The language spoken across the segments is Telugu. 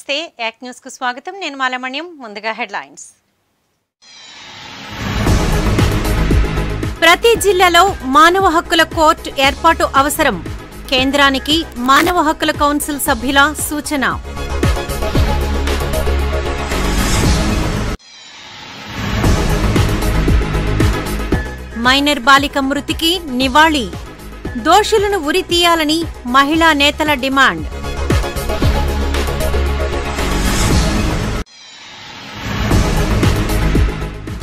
నమస్తే. యాక్ న్యూస్కు స్వాగతం. నేను మాలమణ్యం. ముందుగా హెడ్లైన్స్. ప్రతి జిల్లాలో మానవ హక్కుల కోర్టు ఏర్పాటు అవసరం. కేంద్రానికి మానవ హక్కుల కౌన్సిల్ సభ్యుల సూచన. మైనర్ బాలిక మృతికి నివాళి. దోషులను ఉరి తీయాలని మహిళా నేతల డిమాండ్.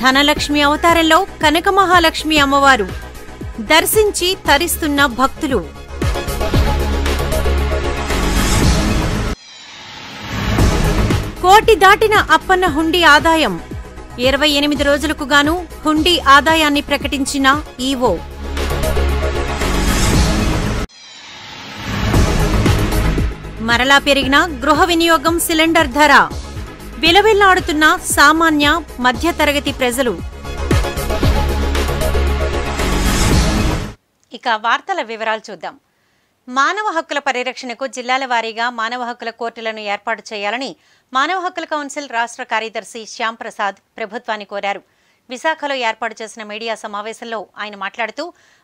ధనలక్ష్మి అవతారంలో కనక మహాలక్ష్మి అమ్మవారు దర్శించి తరిస్తున్న భక్తులు. కోటి దాటిన అప్పన్న హుండీ ఆదాయం ఇరవై ఎనిమిది రోజులకు గాను హుండీ ఆదాయాన్ని ప్రకటించిన ఈవో. మరలా పెరిగిన గృహ వినియోగం సిలిండర్ ధర. విలవిల్లాడుతున్న సామాన్య మధ్యతరగతి ప్రజలు. ఇక వార్తల వివరాలు చూద్దాం. మానవ హక్కుల పరిరక్షణకు జిల్లాల వారీగా మానవ హక్కుల కోర్టులను ఏర్పాటు చేయాలని మానవ హక్కుల కౌన్సిల్ రాష్ట్ర కార్యదర్శి శ్యామ్ ప్రసాద్ ప్రభుత్వాన్ని కోరారు. విశాఖలో ఏర్పాటు చేసిన మీడియా సమావేశంలో ఆయన మాట్లాడుతూ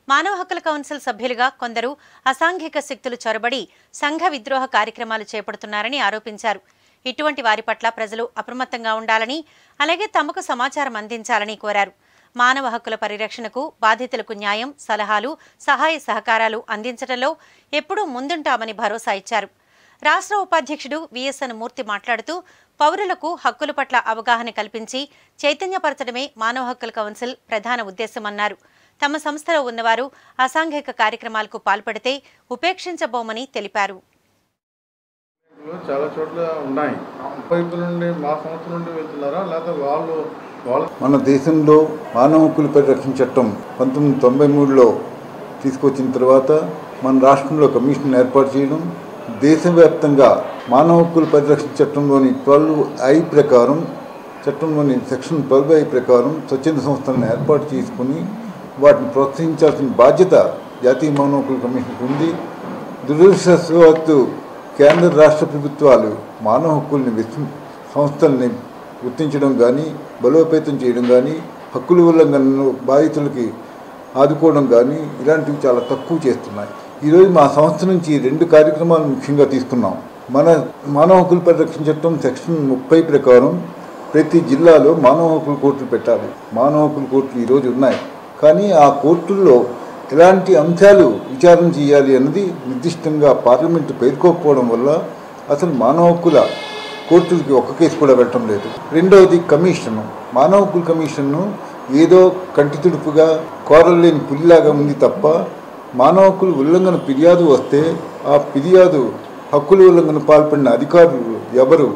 మానవ హక్కుల కౌన్సిల్ సభ్యులుగా కొందరు అసాంఘిక శక్తులు చొరబడి సంఘ విద్రోహ కార్యక్రమాలు చేపడుతున్నారని ఆరోపించారు. ఇటువంటి వారి పట్ల ప్రజలు అప్రమత్తంగా ఉండాలని అలాగే తమకు సమాచారం అందించాలని కోరారు. మానవ హక్కుల పరిరక్షణకు బాధితులకు న్యాయం సలహాలు సహాయ సహకారాలు అందించడంలో ఎప్పుడూ ముందుంటామని భరోసా ఇచ్చారు. రాష్ట్ర ఉపాధ్యక్షుడు విఎస్ఎన్ మూర్తి మాట్లాడుతూ పౌరులకు హక్కుల పట్ల అవగాహన కల్పించి చైతన్యపరచడమే మానవ హక్కుల కౌన్సిల్ ప్రధాన ఉద్దేశమన్నారు. తమ సంస్థలో ఉన్నవారు అసాంఘిక కార్యక్రమాలకు పాల్పడితే ఉపేక్షించబోమని తెలిపారు. చాలా చోట్ల ఉన్నాయి. వైపు నుండి మా సంస్థ నుండి వెళ్తున్నారా? లేకపోతే వాళ్ళు వాళ్ళ మన దేశంలో మానవ హక్కుల పరిరక్షణ చట్టం పంతొమ్మిది తొంభై మూడులో తీసుకొచ్చిన తర్వాత మన రాష్ట్రంలో కమిషన్ ఏర్పాటు చేయడం దేశవ్యాప్తంగా మానవ హక్కుల పరిరక్షణ చట్టంలోని ట్వెల్వ్ ఐ ప్రకారం చట్టంలోని సెక్షన్ ట్వెల్వ్ ఐ ప్రకారం స్వచ్ఛంద సంస్థలను ఏర్పాటు చేసుకుని వాటిని ప్రోత్సహించాల్సిన బాధ్యత జాతీయ మానవ హక్కుల కమిషన్కు ఉంది. దురదృష్టవత్తు కేంద్ర రాష్ట్ర ప్రభుత్వాలు మానవ హక్కుల్ని విస్మ సంస్థల్ని గుర్తించడం కానీ బలోపేతం చేయడం కానీ హక్కుల ఉల్లంఘనలు బాధితులకి ఆదుకోవడం కానీ ఇలాంటివి చాలా తక్కువ చేస్తున్నాయి. ఈరోజు మా సంస్థ నుంచి రెండు కార్యక్రమాలు ముఖ్యంగా తీసుకున్నాం. మన మానవ హక్కుల పరిరక్షణ చట్టం సెక్షన్ ముప్పై ప్రకారం ప్రతి జిల్లాలో మానవ హక్కుల కోర్టులు పెట్టాలి. మానవ హక్కుల కోర్టులు ఈరోజు ఉన్నాయి. కానీ ఆ కోర్టుల్లో ఎలాంటి అంశాలు విచారణ చేయాలి అన్నది నిర్దిష్టంగా పార్లమెంటు పేర్కోకపోవడం వల్ల అసలు మానవ హక్కుల కోర్టులకి ఒక్క కేసు కూడా వెళ్ళటం లేదు. రెండవది కమిషను. మానవ హక్కుల కమిషన్ను ఏదో కంటి తుడుపుగా కోరలేని పులిలాగా ఉంది తప్ప మానవ హక్కుల ఉల్లంఘన ఫిర్యాదు వస్తే ఆ ఫిర్యాదు హక్కుల ఉల్లంఘన పాల్పడిన అధికారులు ఎవరు?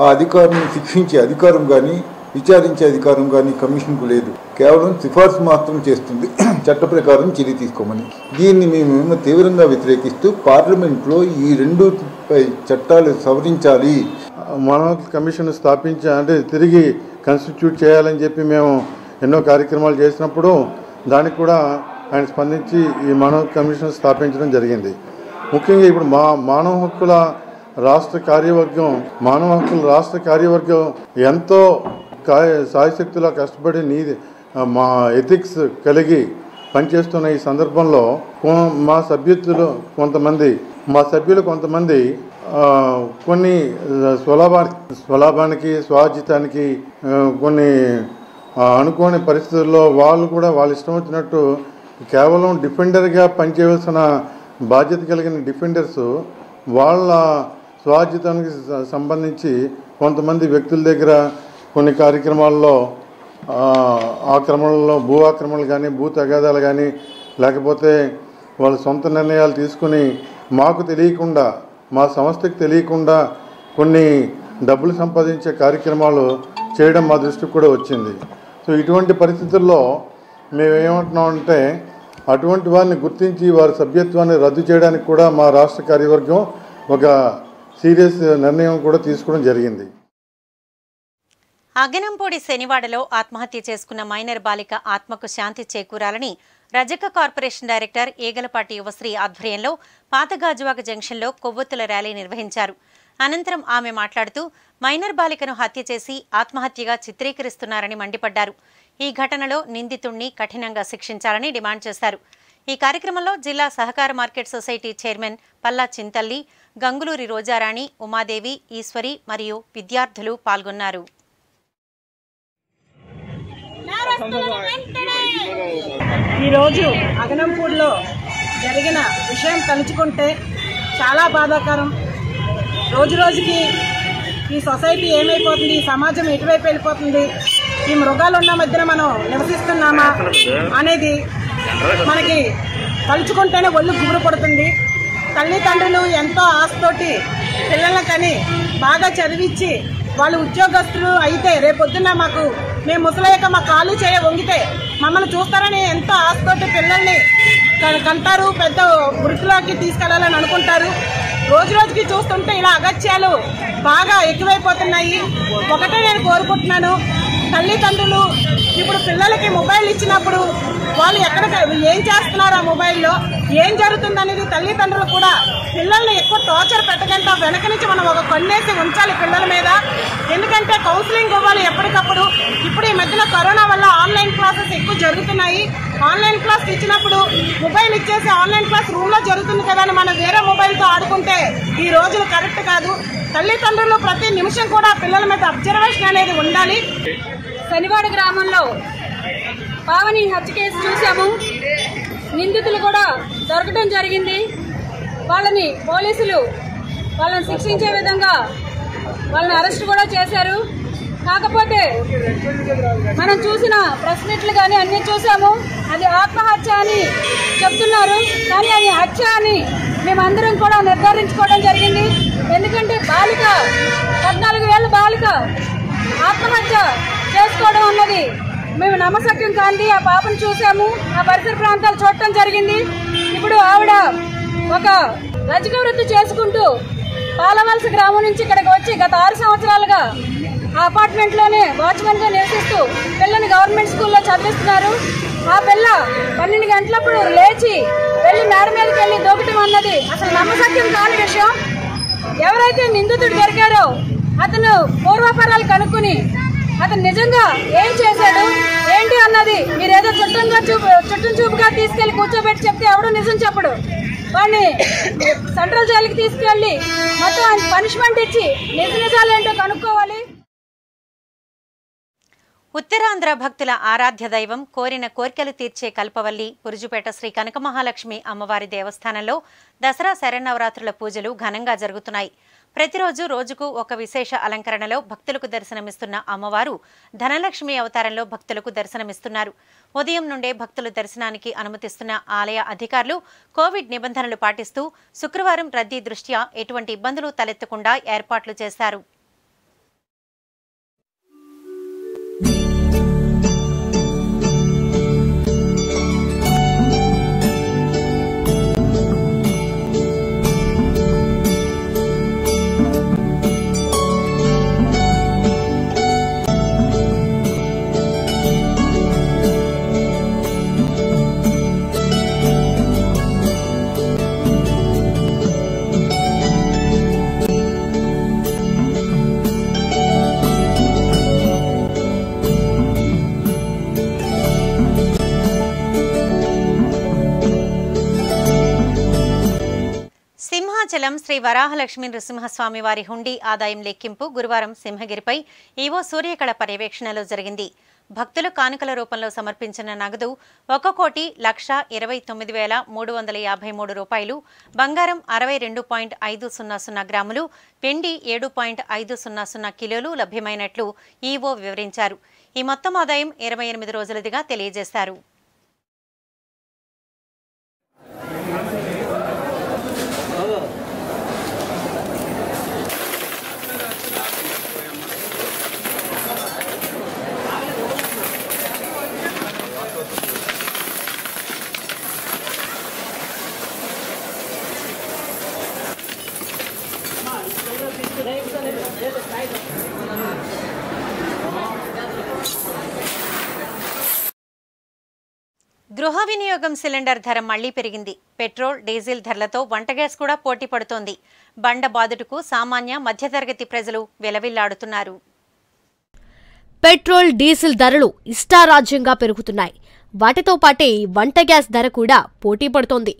ఆ అధికారులను శిక్షించే అధికారం కానీ విచారించే అధికారం కానీ కమిషన్కు లేదు. కేవలం సిఫార్సు మాత్రం చేస్తుంది. చట్ట ప్రకారం చర్య తీసుకోమని. దీన్ని మేము తీవ్రంగా వ్యతిరేకిస్తూ పార్లమెంట్లో ఈ రెండు పై చట్టాలు సవరించాలి. మానవ కమిషన్ స్థాపించ అంటే తిరిగి కన్స్టిట్యూట్ చేయాలని చెప్పి మేము ఎన్నో కార్యక్రమాలు చేసినప్పుడు దానికి కూడా ఆయన స్పందించి ఈ మానవ కమిషన్ స్థాపించడం జరిగింది. ముఖ్యంగా ఇప్పుడు మా మానవ హక్కుల రాష్ట్ర కార్యవర్గం మానవ హక్కుల రాష్ట్ర కార్యవర్గం ఎంతో సాయశక్తిలో కష్టపడి నీది మా ఎథిక్స్ కలిగి పనిచేస్తున్న ఈ సందర్భంలో మా సభ్యులు కొంతమంది మా సభ్యులు కొంతమంది కొన్ని స్వలాభా స్వలాభానికి స్వాజితానికి కొన్ని అనుకోని పరిస్థితుల్లో వాళ్ళు కూడా వాళ్ళ ఇష్టం వచ్చినట్టు కేవలం డిఫెండర్గా పనిచేయవలసిన బాధ్యత కలిగిన డిఫెండర్స్ వాళ్ళ స్వాజితానికి సంబంధించి కొంతమంది వ్యక్తుల దగ్గర కొన్ని కార్యక్రమాల్లో ఆక్రమణలో భూ ఆక్రమణలు కానీ భూ తగాదాలు కానీ లేకపోతే వాళ్ళ సొంత నిర్ణయాలు తీసుకుని మాకు తెలియకుండా మా సంస్థకి తెలియకుండా కొన్ని డబ్బులు సంపాదించే కార్యక్రమాలు చేయడం మా దృష్టికి కూడా వచ్చింది. సో ఇటువంటి పరిస్థితుల్లో మేము ఏమంటున్నామంటే అటువంటి వారిని గుర్తించి వారి సభ్యత్వాన్ని రద్దు చేయడానికి కూడా మా రాష్ట్ర కార్యవర్గం ఒక సీరియస్ నిర్ణయం కూడా తీసుకోవడం జరిగింది. అగనంపూడి శనివాడలో ఆత్మహత్య చేసుకున్న మైనర్ బాలిక ఆత్మకు శాంతి చేకూరాలని రజక కార్పొరేషన్ డైరెక్టర్ ఏగలపాటి యువశ్రీ ఆధ్వర్యంలో పాతగాజువాక జంక్షన్లో కొవ్వొత్తుల ర్యాలీ నిర్వహించారు. అనంతరం ఆమె మాట్లాడుతూ మైనర్ బాలికను హత్య చేసి ఆత్మహత్యగా చిత్రీకరిస్తున్నారని మండిపడ్డారు. ఈ ఘటనలో నిందితుణ్ణి కఠినంగా శిక్షించాలని డిమాండ్ చేశారు. ఈ కార్యక్రమంలో జిల్లా సహకార market society chairman Palla Chintalli Ganguluri Rojarani Umadevi Eswari మరియు విద్యార్థులు పాల్గొన్నారు. ఈరోజు అగనంపూడిలో జరిగిన విషయం తలుచుకుంటే చాలా బాధాకరం. రోజు రోజుకి ఈ సొసైటీ ఏమైపోతుంది? ఈ సమాజం ఎటువైపు వెళ్ళిపోతుంది? ఈ మృగాలు ఉన్న మధ్యన మనం నివసిస్తున్నామా అనేది మనకి తలుచుకుంటేనే ఒళ్ళు గుబురు పడుతుంది. తల్లిదండ్రులు ఎంతో ఆశతోటి పిల్లలకని బాగా చదివించి వాళ్ళు ఉద్యోగస్తులు అయితే రేపొద్దున మాకు మేము ముసలయ్యాక మా కాలు చేయ వంగితే మమ్మల్ని చూస్తారని ఎంతో ఆశతోటి పిల్లల్ని కంటారు పెద్ద వృత్తిలోకి తీసుకెళ్ళాలని అనుకుంటారు. రోజు రోజుకి చూస్తుంటే ఇలా అగత్యాలు బాగా ఎక్కువైపోతున్నాయి. ఒకటే నేను కోరుకుంటున్నాను. తల్లిదండ్రులు ఇప్పుడు పిల్లలకి మొబైల్ ఇచ్చినప్పుడు వాళ్ళు ఎక్కడ ఏం చేస్తున్నారు ఆ మొబైల్లో? ఏం జరుగుతుంది అనేది తల్లిదండ్రులు కూడా పిల్లల్ని ఎక్కువ టార్చర్ పెట్టకుండా వెనక నుంచి మనం ఒక కొన్నేసి ఉంచాలి పిల్లల మీద. ఎందుకంటే కౌన్సిలింగ్ ఇవ్వాలి ఎప్పటికప్పుడు. ఇప్పుడు ఈ మధ్యన కరోనా వల్ల ఆన్లైన్ క్లాసెస్ ఎక్కువ జరుగుతున్నాయి. ఆన్లైన్ క్లాస్ ఇచ్చినప్పుడు మొబైల్ ఇచ్చేసి ఆన్లైన్ క్లాస్ రూమ్లో జరుగుతుంది కదా అని మనం వేరే మొబైల్తో ఆడుకుంటే ఈ రోజులు కరెక్ట్ కాదు. తల్లిదండ్రులు ప్రతి నిమిషం కూడా పిల్లల మీద అబ్జర్వేషన్ అనేది ఉండాలి. శనివాడ గ్రామంలో పావని హత్య కేసు చూసాము నిందితులు కూడా దొరకడం జరిగింది. వాళ్ళని పోలీసులు వాళ్ళని శిక్షించే విధంగా వాళ్ళని అరెస్ట్ కూడా చేశారు. కాకపోతే మనం చూసిన ప్రెస్ మీట్లు కానీ అన్ని చూసాము. అది ఆత్మహత్య అని చెప్తున్నారు. కానీ అది హత్య అని మేమందరం కూడా నిర్ధారించుకోవడం జరిగింది. ఎందుకంటే బాలిక పద్నాలుగు వేల బాలిక ఆత్మహత్య చేసుకోవడం అన్నది మేము నమ్మసక్యం కాంది ఆ పాపను చూసాము. ఆ పరిసర ప్రాంతాలు చూడటం జరిగింది. ఇప్పుడు ఆవిడ ఒక రజక వృత్తి చేసుకుంటూ పాలవలస గ్రామం నుంచి ఇక్కడికి వచ్చి గత ఆరు సంవత్సరాలుగా ఆ అపార్ట్మెంట్లోనే వాచ్మెన్గా నివసిస్తూ పిల్లని గవర్నమెంట్ స్కూల్లో చదివిస్తున్నారు. ఆ పిల్ల పన్నెండు గంటలప్పుడు లేచి వెళ్ళి మేడ మీదకి వెళ్ళి దూకటం అన్నది అసలు నమ్మసత్యం కాని విషయం. ఎవరైతే నిందితుడు దొరికారో అతను పూర్వాపరాలు కనుక్కుని అతను నిజంగా ఏం చేశాడు ఏంటి అన్నది మీరేదో చుట్టంగా చూపు చుట్టం చూపుగా తీసుకెళ్ళి కూర్చోబెట్టి చెప్తే ఎవడు నిజం చెప్పడు. వాడిని సెంట్రల్ జైలుకి తీసుకెళ్ళి మొత్తం పనిష్మెంట్ ఇచ్చి నిజ నిజాలు ఏంటో కనుక్కోవాలి. ఉత్తరాంధ్ర భక్తుల ఆరాధ్య దైవం కోరిన కోర్కెలు తీర్చే కల్పవల్లి పురుజుపేట శ్రీ కనక మహాలక్ష్మి అమ్మవారి దేవస్థానంలో దసరా శరన్నవరాత్రుల పూజలు ఘనంగా జరుగుతున్నాయి. ప్రతిరోజు రోజుకు ఒక విశేష అలంకరణలో భక్తులకు దర్శనమిస్తున్న అమ్మవారు ధనలక్ష్మి అవతారంలో భక్తులకు దర్శనమిస్తున్నారు. ఉదయం నుండే భక్తుల దర్శనానికి అనుమతిస్తున్న ఆలయ అధికారులు కోవిడ్ నిబంధనలు పాటిస్తూ శుక్రవారం రద్దీ దృష్ట్యా ఎటువంటి ఇబ్బందులు తలెత్తకుండా ఏర్పాట్లు చేశారు. సింహాచలం శ్రీ వరాహలక్ష్మీ నృసింహస్వామి వారి హుండీ ఆదాయం లెక్కింపు గురువారం సింహగిరిపై ఈవో సూర్యకళ పర్యవేక్షణలో జరిగింది. భక్తులు కానుకల రూపంలో సమర్పించిన నగదు ఒక కోటి లక్ష ఇరవై తొమ్మిది వేల మూడు వందల యాభై మూడు రూపాయలు బంగారం అరవై రెండు పాయింట్ ఐదు సున్నా సున్నా గ్రాములు వెండి ఏడు పాయింట్ ఐదు సున్నా సున్నా కిలోలు లభ్యమైనట్లు ఈవో వివరించారు. ఈ మొత్తం ఆదాయం ఇరవై ఎనిమిది రోజులదిగా తెలియజేశారు. వినియోగం సిలిండర్ ధర మళ్ళీ పెరిగింది. పెట్రోల్ డీజిల్ ధరలతో వంట గ్యాస్ కూడా పోటీ పడుతోంది. బండ బాదుటకు సామాన్య మధ్యతరగతి ప్రజలు విలవిల్లాడుతున్నారు. పెట్రోల్ డీజిల్ ధరలు ఇష్టారాజ్యంగా పెరుగుతున్నాయి. వాటితో పాటే వంట గ్యాస్ ధర కూడా పోటీ పడుతోంది.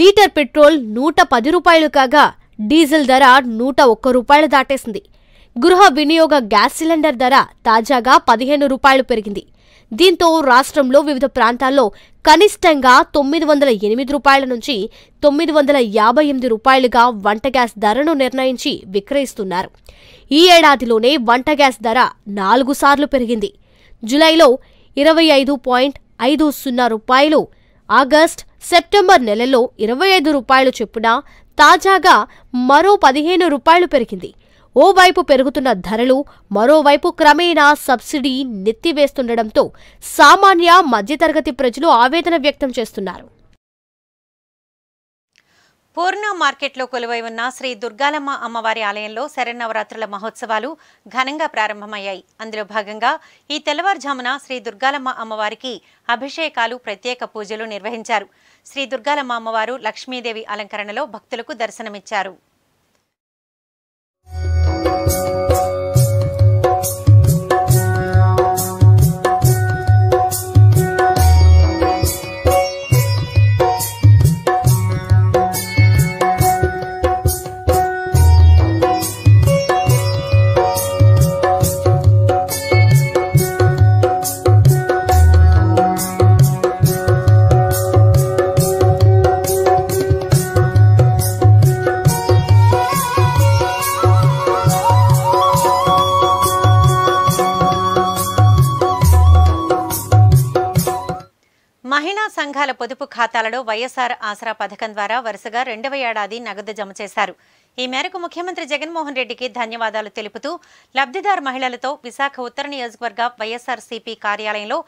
లీటర్ పెట్రోల్ నూట పది రూపాయలు కాగా డీజిల్ ధర నూట ఒక్క రూపాయలు దాటేసింది. గృహ వినియోగ గ్యాస్ సిలిండర్ ధర తాజాగా పదిహేను రూపాయలు పెరిగింది. దీంతో రాష్ట్రంలో వివిధ ప్రాంతాల్లో కనిష్టంగా తొమ్మిది వందల ఎనిమిది రూపాయల నుంచి తొమ్మిది వందల యాభై ఎనిమిది రూపాయలుగా వంట గ్యాస్ ధరను నిర్ణయించి విక్రయిస్తున్నారు. ఈ ఏడాదిలోనే వంట గ్యాస్ ధర నాలుగు సార్లు పెరిగింది. జులైలో ఇరవై ఐదు పాయింట్ ఐదు సున్నా రూపాయలు ఆగస్ట్ సెప్టెంబర్ నెలలో ఇరవై ఐదు రూపాయలు చొప్పున తాజాగా మరో పదిహేను రూపాయలు పెరిగింది. ఓవైపు పెరుగుతున్న ధరలు మరోవైపు క్రమేణా సబ్సిడీ నెత్తివేస్తుండటంతో సామాన్య మధ్యతరగతి ప్రజలు ఆవేదన వ్యక్తం చేస్తున్నారు. పూర్ణ మార్కెట్లో కొలువై ఉన్న శ్రీ దుర్గాలమ్మ అమ్మవారి ఆలయంలో శరన్నవరాత్రుల మహోత్సవాలు ఘనంగా ప్రారంభమయ్యాయి. అందులో భాగంగా ఈ తెల్లవారుజామున శ్రీ దుర్గాలమ్మ అమ్మవారికి అభిషేకాలు ప్రత్యేక పూజలు నిర్వహించారు. శ్రీ దుర్గాలమ్మ అమ్మవారు లక్ష్మీదేవి అలంకరణలో భక్తులకు దర్శనమిచ్చారు. మహిళా సంఘాల పొదుపు ఖాతాలలో వైఎస్ఆర్ ఆసరా పథకం ద్వారా వరుసగా రెండవ ఏడాది నగదు జమ చేశారు. ఈ మేరకు ముఖ్యమంత్రి జగన్మోహన్ రెడ్డికి ధన్యవాదాలు తెలుపుతూ లబ్ధిదారు మహిళలతో విశాఖ ఉత్తర నియోజకవర్గ వైఎస్ఆర్ సిపి కార్యాలయంలో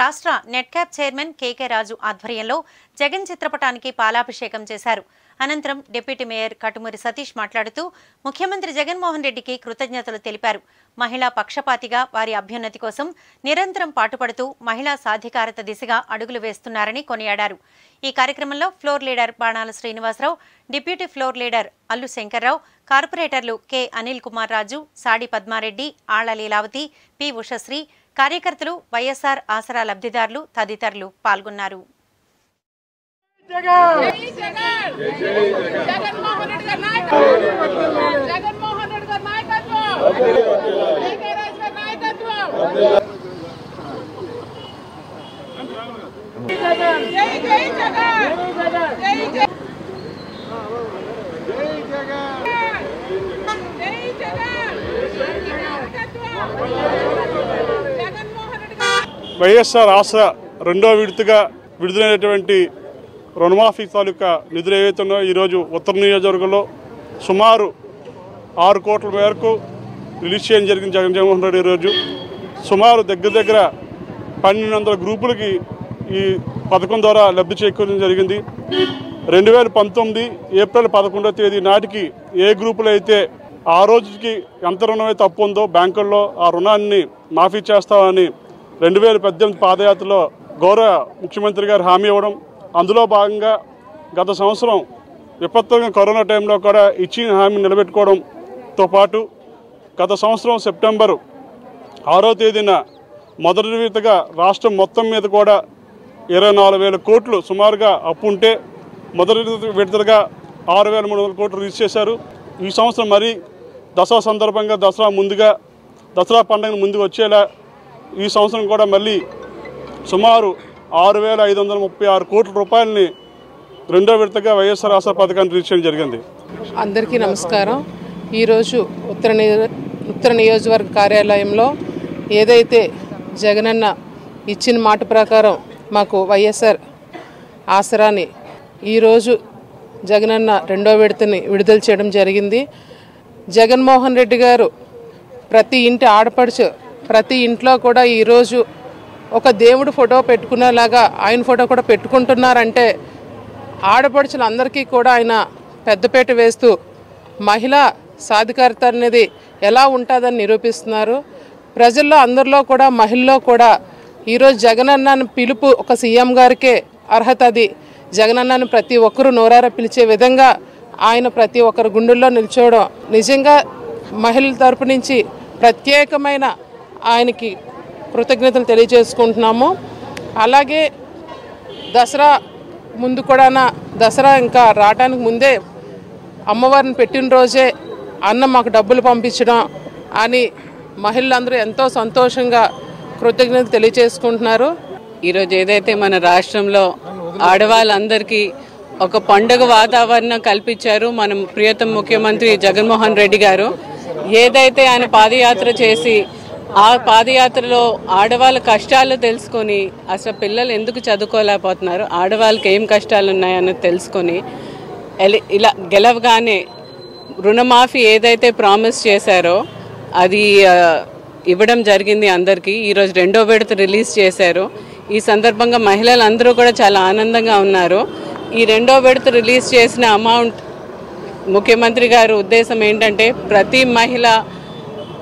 రాష్ట్ర నెట్క్యాప్ చైర్మన్ కేకే రాజు ఆధ్వర్యంలో జగన్ చిత్రపటానికి పాలాభిషేకం చేశారు. అనంతరం డిప్యూటీ మేయర్ కటుమూరి సతీష్ మాట్లాడుతూ ముఖ్యమంత్రి జగన్మోహన్ రెడ్డికి కృతజ్ఞతలు తెలిపారు. మహిళా పక్షపాతిగా వారి అభ్యున్నతి కోసం నిరంతరం పాటుపడుతూ మహిళా సాధికారత దిశగా అడుగులు వేస్తున్నారని కొనియాడారు. ఈ కార్యక్రమంలో floor leader Banala Srinivasa Rao deputy floor leader Allu Shankar Rao కార్పొరేటర్లు కె అనిల్ కుమార్ రాజు సాడి పద్మారెడ్డి ఆళ్ళ లీలావతి పి ఉషశ్రీ కార్యకర్తలు వైఎస్ఆర్ ఆసరా లబ్ధిదారులు తదితరులు పాల్గొన్నారు. జగన్మోహన్ రెడ్డి గారి నాయకత్వం జగన్మోహన్ రెడ్డి గారి నాయకత్వం. నాయకత్వం జై జై జగన్ జై జై వైఎస్ఆర్ ఆశ రెండో విడతగా విడుదలైనటువంటి రుణమాఫీ తాలూకా నిధులు ఏవైతే ఉన్నాయో ఈరోజు ఉత్తర నియోజకవర్గంలో సుమారు ఆరు కోట్ల మేరకు రిలీజ్ చేయడం జరిగింది జగన్ జగన్మోహన్ రెడ్డి ఈరోజు. సుమారు దగ్గర దగ్గర పన్నెండు వందల గ్రూపులకి ఈ పథకం ద్వారా లబ్ధి చేకూరడం జరిగింది. రెండు వేల పంతొమ్మిది ఏప్రిల్ పదకొండవ తేదీ నాటికి ఏ గ్రూపులు అయితే ఆ రోజుకి ఎంత రుణం అయితే తప్పు ఉందో బ్యాంకుల్లో ఆ రుణాన్ని మాఫీ చేస్తామని రెండు వేల పద్దెనిమిది పాదయాత్రలో గౌరవ ముఖ్యమంత్రి గారు హామీ ఇవ్వడం అందులో భాగంగా గత సంవత్సరం విపత్తుగా కరోనా టైంలో కూడా ఇచ్చిన హామీ నిలబెట్టుకోవడంతో పాటు గత సంవత్సరం సెప్టెంబరు ఆరో తేదీన మొదటి విడతగా రాష్ట్రం మొత్తం మీద కూడా ఇరవై నాలుగు వేల కోట్లు సుమారుగా అప్పు ఉంటే మొదటి విడతగా ఆరు వేల మూడు వందల కోట్లు రిలీజ్ చేశారు. ఈ సంవత్సరం మరీ దసరా సందర్భంగా దసరా ముందుగా దసరా పండుగను ముందుకు వచ్చేలా ఈ సంవత్సరం కూడా మళ్ళీ సుమారు ఆరు వేల ఐదు వందల ముప్పై ఆరు కోట్ల రూపాయలని రెండో విడతగా వైఎస్ఆర్ ఆసరా పథకాన్ని రీచ్ చేయడం జరిగింది. అందరికీ నమస్కారం. ఈరోజు ఉత్తర ఉత్తర నియోజకవర్గ కార్యాలయంలో ఏదైతే జగనన్న ఇచ్చిన మాట ప్రకారం మాకు వైఎస్ఆర్ ఆసరాని ఈరోజు జగనన్న రెండో విడతని విడుదల చేయడం జరిగింది. జగన్మోహన్ రెడ్డి గారు ప్రతి ఇంటి ఆడపడుచు ప్రతి ఇంట్లో కూడా ఈరోజు ఒక దేవుడు ఫోటో పెట్టుకునేలాగా ఆయన ఫోటో కూడా పెట్టుకుంటున్నారంటే ఆడపడుచులందరికీ కూడా ఆయన పెద్దపేట వేస్తూ మహిళా సాధికారత అనేది ఎలా ఉంటుందని నిరూపిస్తున్నారు. ప్రజల్లో అందరిలో కూడా మహిళల్లో కూడా ఈరోజు జగనన్నను పిలుపు ఒక సీఎం గారికే అర్హత అది. జగనన్నను ప్రతి ఒక్కరూ నోరారా పిలిచే విధంగా ఆయన ప్రతి ఒక్కరు గుండెల్లో నిల్చోవడం నిజంగా మహిళల తరపు నుంచి ప్రత్యేకమైన ఆయనకి కృతజ్ఞతలు తెలియజేసుకుంటున్నాము. అలాగే దసరా ముందు కూడా దసరా ఇంకా రావడానికి ముందే అమ్మవారిని పెట్టిన రోజే అన్న మాకు డబ్బులు పంపించడం అని మహిళలందరూ ఎంతో సంతోషంగా కృతజ్ఞతలు తెలియజేసుకుంటున్నారు. ఈరోజు ఏదైతే మన రాష్ట్రంలో ఆడవాళ్ళందరికీ ఒక పండుగ వాతావరణం కల్పించారు మన ప్రియతమ ముఖ్యమంత్రి జగన్మోహన్ రెడ్డి గారు. ఏదైతే ఆయన పాదయాత్ర చేసి ఆ పాదయాత్రలో ఆడవాళ్ళ కష్టాలు తెలుసుకొని అసలు పిల్లలు ఎందుకు చదువుకోలేకపోతున్నారు ఆడవాళ్ళకి ఏం కష్టాలు ఉన్నాయన్నది తెలుసుకొని ఇలా గెలవగానే రుణమాఫీ ఏదైతే ప్రామిస్ చేశారో అది ఇవ్వడం జరిగింది అందరికీ. ఈరోజు రెండో విడత రిలీజ్ చేశారు. ఈ సందర్భంగా మహిళలందరూ కూడా చాలా ఆనందంగా ఉన్నారు. ఈ రెండో విడత రిలీజ్ చేసిన అమౌంట్ ముఖ్యమంత్రి గారు ఉద్దేశం ఏంటంటే ప్రతి మహిళ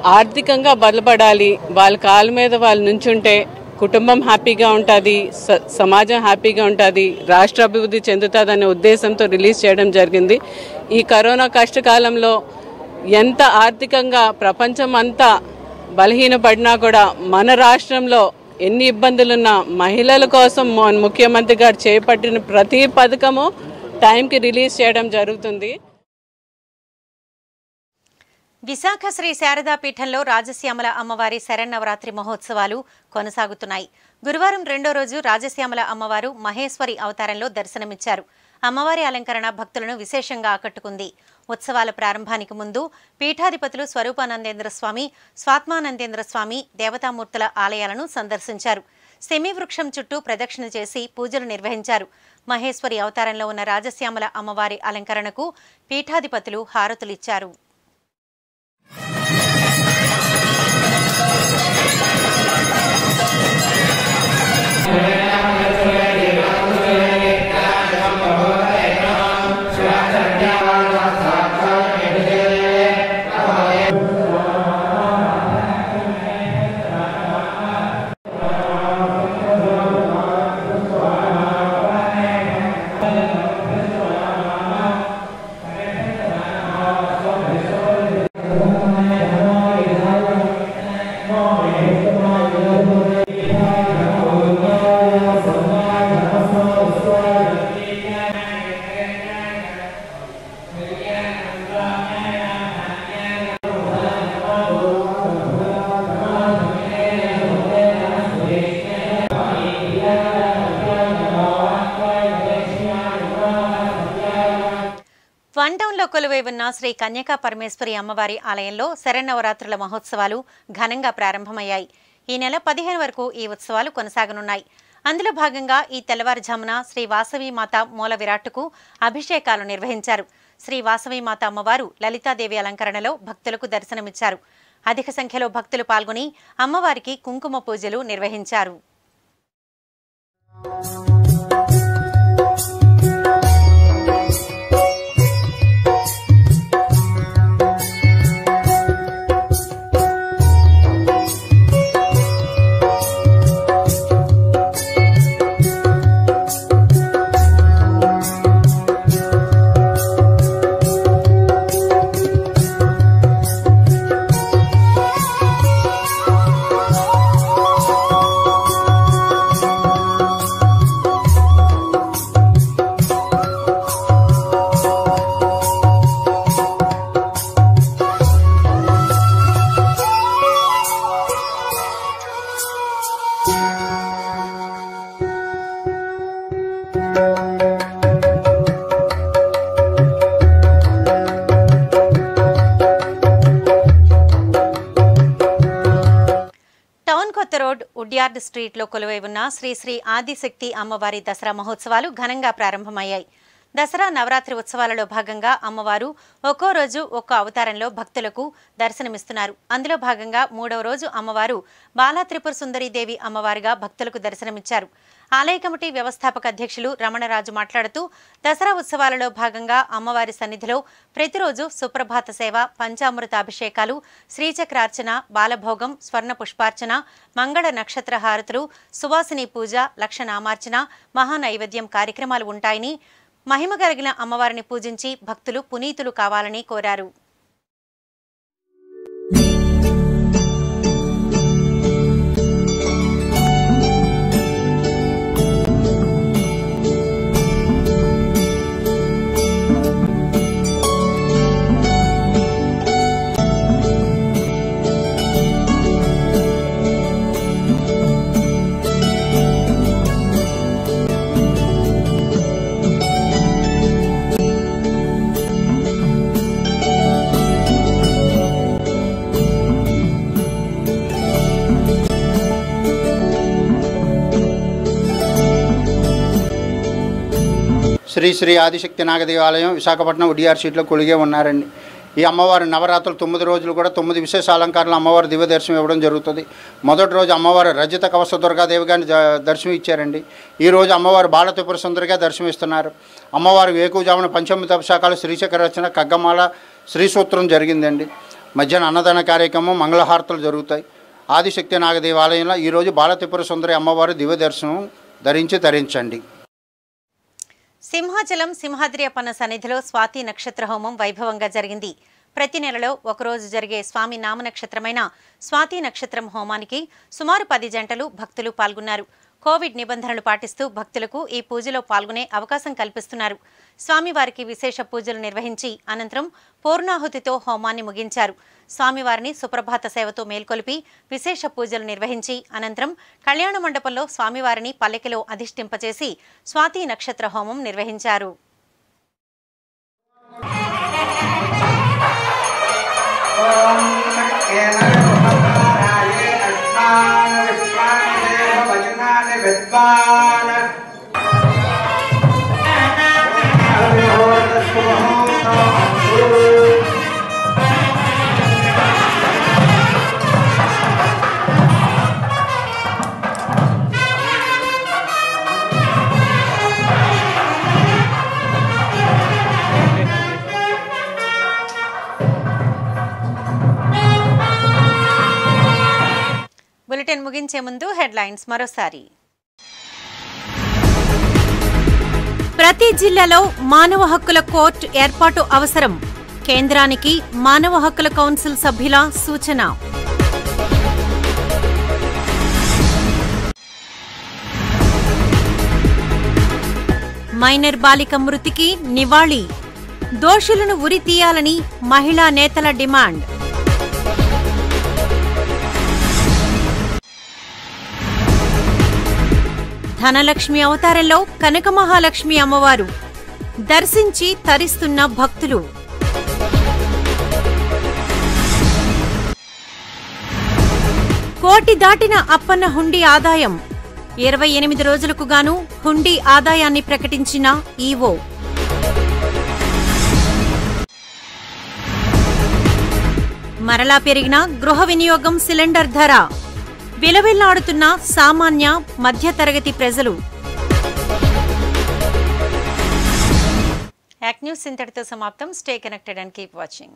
ఆర్థికంగా బలపడాలి. వాళ్ళ కాళ్ళ మీద వాళ్ళు నుంచుంటే కుటుంబం హ్యాపీగా ఉంటుంది స- సమాజం హ్యాపీగా ఉంటుంది రాష్ట్ర అభివృద్ధి చెందుతుందనే ఉద్దేశంతో రిలీజ్ చేయడం జరిగింది. ఈ కరోనా కష్టకాలంలో ఎంత ఆర్థికంగా ప్రపంచం అంతా బలహీనపడినా కూడా మన రాష్ట్రంలో ఎన్ని ఇబ్బందులున్నా మహిళల కోసం ముఖ్యమంత్రి గారు చేపట్టిన ప్రతి పథకము టైంకి రిలీజ్ చేయడం జరుగుతుంది. విశాఖ శ్రీ శారదా పీఠంలో రాజశ్యామల అమ్మవారి శరన్నవరాత్రి మహోత్సవాలు కొనసాగుతున్నాయి. గురువారం రెండో రోజు రాజశ్యామల అమ్మవారు మహేశ్వరి అవతారంలో దర్శనమిచ్చారు. అమ్మవారి అలంకరణ భక్తులను విశేషంగా ఆకట్టుకుంది. ఉత్సవాల ప్రారంభానికి ముందు పీఠాధిపతులు స్వరూపానందేంద్ర స్వామి స్వాత్మానందేంద్ర స్వామి దేవతామూర్తుల ఆలయాలను సందర్శించారు. సెమీవృక్షం చుట్టూ ప్రదక్షిణ చేసి పూజలు నిర్వహించారు. మహేశ్వరి అవతారంలో ఉన్న రాజశ్యామల అమ్మవారి అలంకరణకు పీఠాధిపతులు హారతులిచ్చారు. కొలువై ఉన్న శ్రీ కన్యకా పరమేశ్వరి అమ్మవారి ఆలయంలో శరన్నవరాత్రుల మహోత్సవాలు ఘనంగా ప్రారంభమయ్యాయి. ఈ నెల పదిహేను వరకు ఈ ఉత్సవాలు కొనసాగనున్నాయి. అందులో భాగంగా ఈ తెల్లవారుజామున శ్రీ వాసవి మాత మూల విరాట్టుకు అభిషేకాలు నిర్వహించారు. శ్రీ వాసవి మాత అమ్మవారు లలితాదేవి అలంకరణలో భక్తులకు దర్శనమిచ్చారు. అధిక సంఖ్యలో భక్తులు పాల్గొని అమ్మవారికి కుంకుమ పూజలు నిర్వహించారు. టౌన్ కొత్త రోడ్ ఉడ్యార్డ్ స్ట్రీట్లో కొలువై ఉన్న శ్రీశ్రీ ఆదిశక్తి అమ్మవారి దసరా మహోత్సవాలు ఘనంగా ప్రారంభమయ్యాయి. దసరా నవరాత్రి ఉత్సవాలలో భాగంగా అమ్మవారు ఒక్కో రోజు ఒక్కో అవతారంలో భక్తులకు దర్శనమిస్తున్నారు. అందులో భాగంగా మూడవ రోజు అమ్మవారు బాలా త్రిపుర సుందరీదేవి అమ్మవారిగా భక్తులకు దర్శనమిచ్చారు. ఆలయ కమిటీ వ్యవస్థాపక అధ్యక్షులు రమణరాజు మాట్లాడుతూ దసరా ఉత్సవాలలో భాగంగా అమ్మవారి సన్నిధిలో ప్రతిరోజు సుప్రభాత సేవ పంచామృత అభిషేకాలు శ్రీచక్రార్చన బాలభోగం స్వర్ణ పుష్పార్చన మంగళ నక్షత్ర హారతులు సువాసిని పూజ లక్షనామార్చన మహానైవేద్యం కార్యక్రమాలు ఉంటాయని మహిమ కలిగిన అమ్మవారిని పూజించి భక్తులు పునీతులు కావాలని కోరారు. శ్రీ శ్రీ ఆదిశక్తి నాగదేవాలయం విశాఖపట్నం ఉడిఆర్ సీట్లో కొలిగే ఉన్నారండి. ఈ అమ్మవారి నవరాత్రులు తొమ్మిది రోజులు కూడా తొమ్మిది విశేష అలంకారాలు అమ్మవారి దివ్య దర్శనం ఇవ్వడం జరుగుతుంది. మొదటి రోజు అమ్మవారు రజిత కవస దుర్గాదేవి గారిని దర్శనం ఇచ్చారండి. ఈ రోజు అమ్మవారు బాలత్రిపుర సుందరిగా దర్శనమిస్తున్నారు. అమ్మవారు వేకుజామున పంచమి తపశాకాలు శ్రీచక్ర రచన కగ్గమాల శ్రీసూత్రం జరిగిందండి. మధ్యాహ్నం అన్నదాన కార్యక్రమం మంగళహారతలు జరుగుతాయి. ఆదిశక్తి నాగదేవాలయంలో ఈరోజు బాలత్రిపుర సుందరి అమ్మవారి దివ్య దర్శనం ధరించి ధరించండి సింహాచలం సింహాద్రి అప్పన్న సన్నిధిలో స్వాతి నక్షత్ర హోమం వైభవంగా జరిగింది. ప్రతి నెలలో ఒకరోజు జరిగే స్వామి నామ నక్షత్రమైన స్వాతి నక్షత్రం హోమానికి సుమారు పది జంటలు భక్తులు పాల్గొన్నారు. కోవిడ్ నిబంధనలు పాటిస్తూ భక్తులకు ఈ పూజలో పాల్గొనే అవకాశం కల్పిస్తున్నారు. స్వామివారికి విశేష పూజలు నిర్వహించి అనంతరం పూర్ణాహుతితో హోమాన్ని ముగించారు. స్వామివారిని సుప్రభాత సేవతో మేల్కొలిపి విశేష పూజలు నిర్వహించి అనంతరం కళ్యాణ మండపంలో స్వామివారిని పల్లెకిలో అధిష్ఠింపచేసి స్వాతి నక్షత్ర హోమం నిర్వహించారు. బులెటిన్ ముగించే ముందు హెడ్లైన్స్ మరోసారి. ప్రతి జిల్లాలో మానవ హక్కుల కోర్టు ఏర్పాటు అవసరం. కేంద్రానికి మానవ హక్కుల కౌన్సిల్ సభ్యుల సూచన. మైనర్ బాలిక మృతికి నివాళి. దోషులను ఉరి తీయాలని మహిళా నేతల డిమాండ్. ధనలక్ష్మి అవతారంలో కనక మహాలక్ష్మి అమ్మవారు దర్శించి తరిస్తున్న భక్తులు. కోటి దాటిన అప్పన్న హుండీ ఆదాయం. ఇరవై ఎనిమిది రోజులకు గాను హుండీ ఆదాయాన్ని ప్రకటించిన ఈవో. మరలా పెరిగిన గృహ వినియోగం సిలిండర్ ధర. విలవిల్లాడుతున్న సామాన్య మధ్యతరగతి ప్రజలు. యాక్ న్యూస్ ఇంతటితో సమాప్తం. Stay connected and keep watching.